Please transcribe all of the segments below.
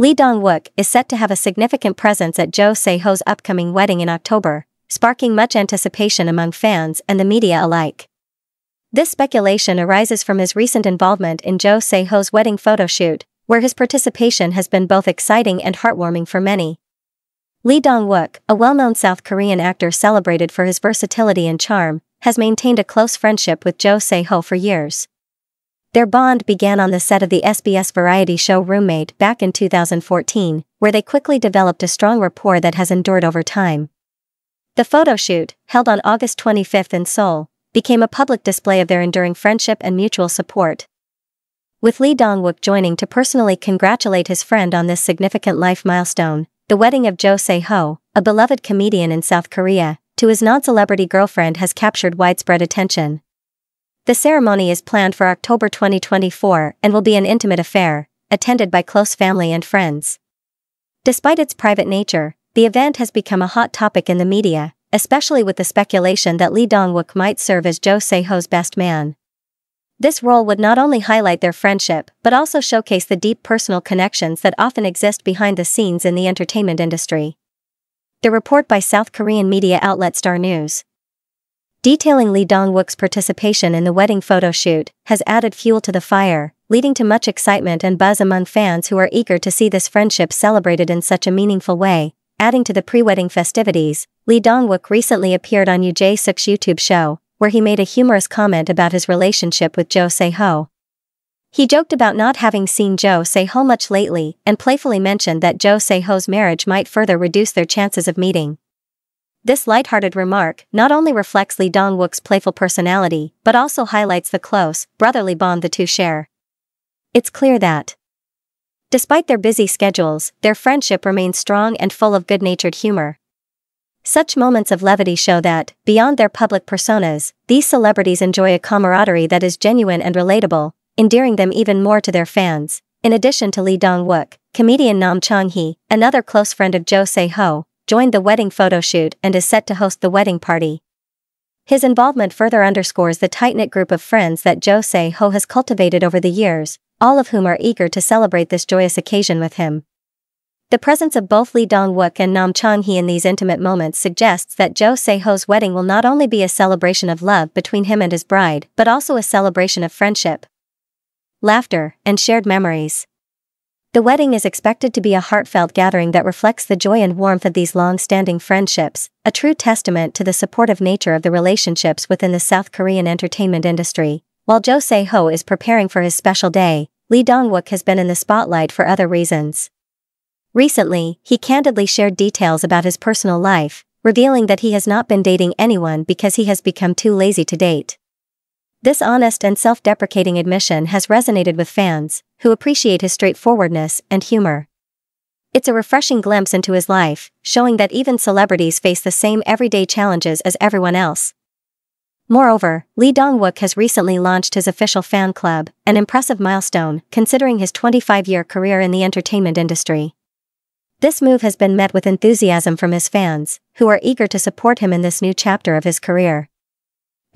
Lee Dong-wook is set to have a significant presence at Jo Se-ho's upcoming wedding in October, sparking much anticipation among fans and the media alike. This speculation arises from his recent involvement in Jo Se-ho's wedding photo shoot, where his participation has been both exciting and heartwarming for many. Lee Dong-wook, a well-known South Korean actor celebrated for his versatility and charm, has maintained a close friendship with Jo Se-ho for years. Their bond began on the set of the SBS variety show Roommate back in 2014, where they quickly developed a strong rapport that has endured over time. The photo shoot, held on August 25 in Seoul, became a public display of their enduring friendship and mutual support. With Lee Dong-wook joining to personally congratulate his friend on this significant life milestone, the wedding of Jo Se-ho, a beloved comedian in South Korea, to his non-celebrity girlfriend has captured widespread attention. The ceremony is planned for October 2024 and will be an intimate affair, attended by close family and friends. Despite its private nature, the event has become a hot topic in the media, especially with the speculation that Lee Dong-wook might serve as Jo Se-ho's best man. This role would not only highlight their friendship but also showcase the deep personal connections that often exist behind the scenes in the entertainment industry. The report by South Korean media outlet Star News Detailing Lee Dong-wook's participation in the wedding photo shoot has added fuel to the fire, leading to much excitement and buzz among fans who are eager to see this friendship celebrated in such a meaningful way. Adding to the pre-wedding festivities, Lee Dong-wook recently appeared on Yoo Jae-suk's YouTube show, where he made a humorous comment about his relationship with Jo Se-ho. He joked about not having seen Jo Se-ho much lately and playfully mentioned that Jo Se-ho's marriage might further reduce their chances of meeting. This light-hearted remark not only reflects Lee Dong-wook's playful personality but also highlights the close, brotherly bond the two share. It's clear that, despite their busy schedules, their friendship remains strong and full of good-natured humor. Such moments of levity show that, beyond their public personas, these celebrities enjoy a camaraderie that is genuine and relatable, endearing them even more to their fans. In addition to Lee Dong-wook, comedian Nam Chang-hee, another close friend of Jo Se-ho, joined the wedding photo shoot and is set to host the wedding party. His involvement further underscores the tight-knit group of friends that Jo Se-ho has cultivated over the years, all of whom are eager to celebrate this joyous occasion with him. The presence of both Lee Dong-wook and Nam Chang-hee in these intimate moments suggests that Jo Se-ho's wedding will not only be a celebration of love between him and his bride, but also a celebration of friendship, laughter, and shared memories. The wedding is expected to be a heartfelt gathering that reflects the joy and warmth of these long-standing friendships, a true testament to the supportive nature of the relationships within the South Korean entertainment industry. While Jo Se-ho is preparing for his special day, Lee Dong-wook has been in the spotlight for other reasons. Recently, he candidly shared details about his personal life, revealing that he has not been dating anyone because he has become too lazy to date. This honest and self-deprecating admission has resonated with fans, who appreciate his straightforwardness and humor. It's a refreshing glimpse into his life, showing that even celebrities face the same everyday challenges as everyone else. Moreover, Lee Dong-wook has recently launched his official fan club, an impressive milestone considering his 25-year career in the entertainment industry. This move has been met with enthusiasm from his fans, who are eager to support him in this new chapter of his career.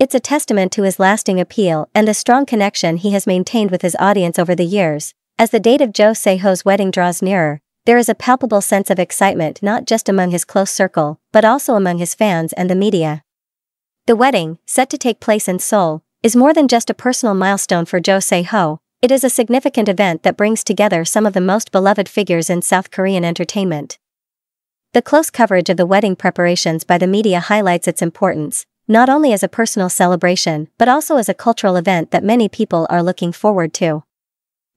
It's a testament to his lasting appeal and the strong connection he has maintained with his audience over the years. As the date of Jo Se-ho's wedding draws nearer, there is a palpable sense of excitement not just among his close circle, but also among his fans and the media. The wedding, set to take place in Seoul, is more than just a personal milestone for Jo Se-ho, it is a significant event that brings together some of the most beloved figures in South Korean entertainment. The close coverage of the wedding preparations by the media highlights its importance, not only as a personal celebration but also as a cultural event that many people are looking forward to.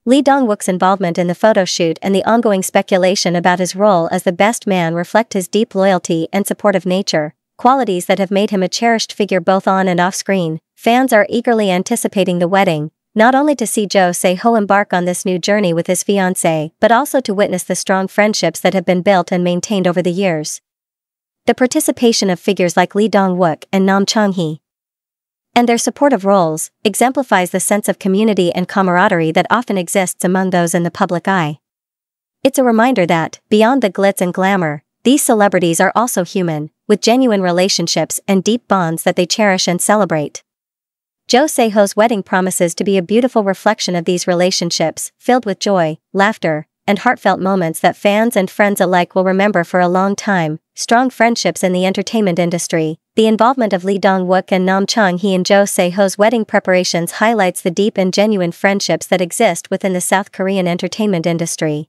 Lee Dong-wook's involvement in the photo shoot and the ongoing speculation about his role as the best man reflect his deep loyalty and supportive nature, qualities that have made him a cherished figure both on and off screen. Fans are eagerly anticipating the wedding, not only to see Jo Se-ho embark on this new journey with his fiancée, but also to witness the strong friendships that have been built and maintained over the years. The participation of figures like Lee Dong-wook and Nam Chang-hee and their supportive roles exemplifies the sense of community and camaraderie that often exists among those in the public eye. It's a reminder that, beyond the glitz and glamour, these celebrities are also human, with genuine relationships and deep bonds that they cherish and celebrate. Jo Se-ho's wedding promises to be a beautiful reflection of these relationships, filled with joy, laughter, and heartfelt moments that fans and friends alike will remember for a long time, strong friendships in the entertainment industry. The involvement of Lee Dong-wook and Nam Chang-hee in Jo Se-ho's wedding preparations highlights the deep and genuine friendships that exist within the South Korean entertainment industry.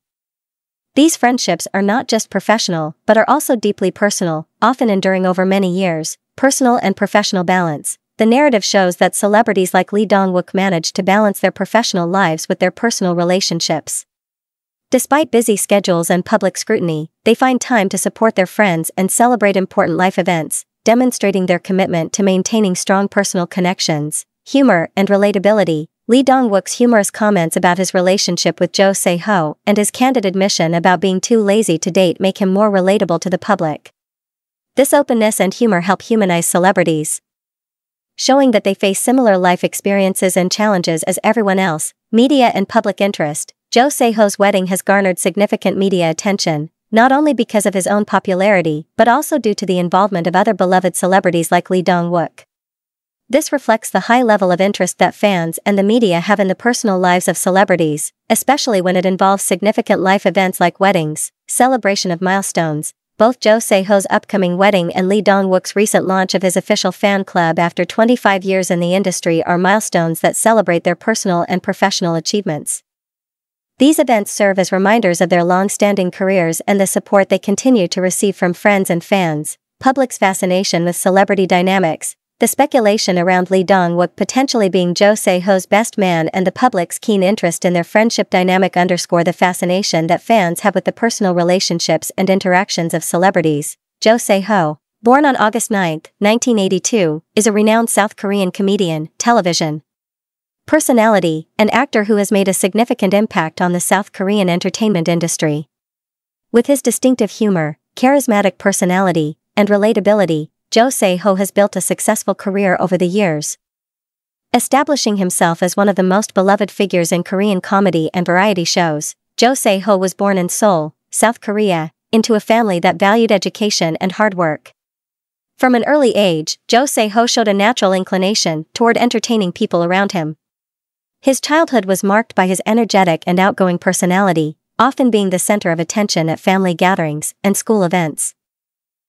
These friendships are not just professional, but are also deeply personal, often enduring over many years. Personal and professional balance. The narrative shows that celebrities like Lee Dong-wook manage to balance their professional lives with their personal relationships. Despite busy schedules and public scrutiny, they find time to support their friends and celebrate important life events, demonstrating their commitment to maintaining strong personal connections, humor, and relatability. Lee Dong-wook's humorous comments about his relationship with Jo Se-ho and his candid admission about being too lazy to date make him more relatable to the public. This openness and humor help humanize celebrities, showing that they face similar life experiences and challenges as everyone else. Media and public interest. Jo Se-ho's wedding has garnered significant media attention, not only because of his own popularity, but also due to the involvement of other beloved celebrities like Lee Dong-wook. This reflects the high level of interest that fans and the media have in the personal lives of celebrities, especially when it involves significant life events like weddings, celebration of milestones, both Jo Se-ho's upcoming wedding and Lee Dong-wook's recent launch of his official fan club after 25 years in the industry are milestones that celebrate their personal and professional achievements. These events serve as reminders of their long-standing careers and the support they continue to receive from friends and fans. Public's fascination with celebrity dynamics, the speculation around Lee Dong-wook potentially being Jo Se-ho's best man and the public's keen interest in their friendship dynamic underscore the fascination that fans have with the personal relationships and interactions of celebrities. Jo Se-ho, born on August 9, 1982, is a renowned South Korean comedian, television, Personality, an actor who has made a significant impact on the South Korean entertainment industry. With his distinctive humor, charismatic personality, and relatability, Jo Se-ho has built a successful career over the years. Establishing himself as one of the most beloved figures in Korean comedy and variety shows, Jo Se-ho was born in Seoul, South Korea, into a family that valued education and hard work. From an early age, Jo Se-ho showed a natural inclination toward entertaining people around him. His childhood was marked by his energetic and outgoing personality, often being the center of attention at family gatherings and school events.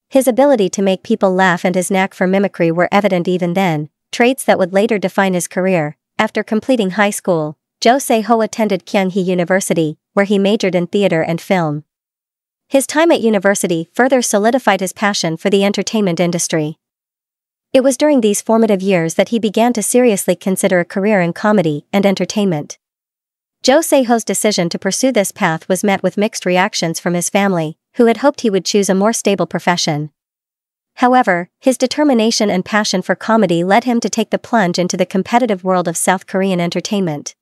His ability to make people laugh and his knack for mimicry were evident even then, traits that would later define his career. After completing high school, Jo Se-ho attended Kyunghee University, where he majored in theater and film. His time at university further solidified his passion for the entertainment industry. It was during these formative years that he began to seriously consider a career in comedy and entertainment. Jo Se-ho's decision to pursue this path was met with mixed reactions from his family, who had hoped he would choose a more stable profession. However, his determination and passion for comedy led him to take the plunge into the competitive world of South Korean entertainment.